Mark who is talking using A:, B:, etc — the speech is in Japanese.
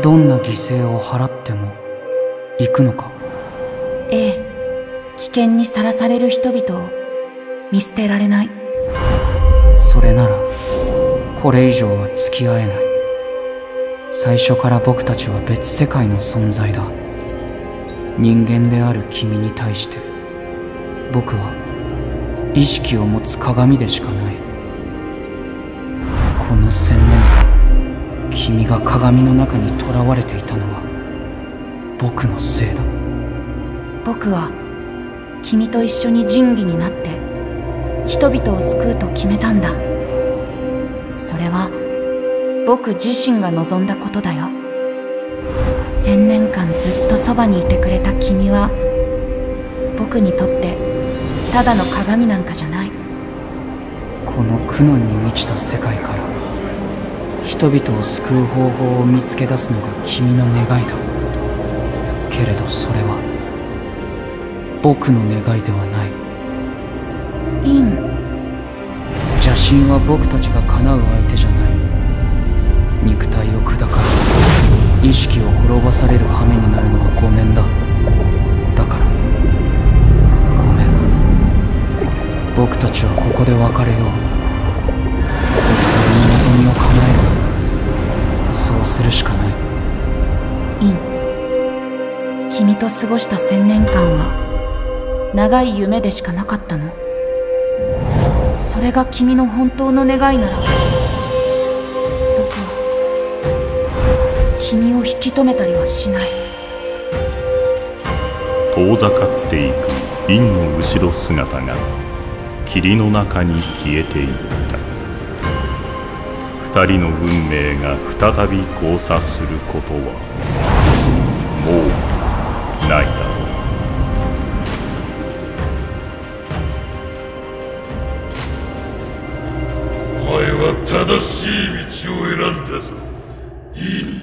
A: どんな犠牲を払っても行くのか？
B: ええ。危険にさらされる人々を見捨てられない。
A: それならこれ以上は付き合えない。最初から僕たちは別世界の存在だ。人間である君に対して僕は意識を持つ鏡でしかない。この千年間君が鏡の中にとらわれていたのは僕のせいだ。
B: 僕は君と一緒に仁義になって人々を救うと決めたんだ。それは僕自身が望んだことだよ。千年間ずっとそばにいてくれた君は僕にとってただの鏡なんかじゃない。
A: この苦難に満ちた世界から人々を救う方法を見つけ出すのが君の願いだけれどそれは僕の願いではない。
B: イン
A: 邪神は僕たちが叶う相手じゃない。肉体を砕かれ意識を滅ぼされる羽目になるのはごめんだ。だからごめん。僕たちはここで別れよう。お互いの望みを叶え
B: イン君と過ごした千年間は長い夢でしかなかったの。それが君の本当の願いなら僕は君を引き止めたりはしない。
C: 遠ざかっていく陰の後ろ姿が霧の中に消えていった。二人の運命が再び交差することはもうないだろう。
D: お前は正しい道を選んだぞ。いい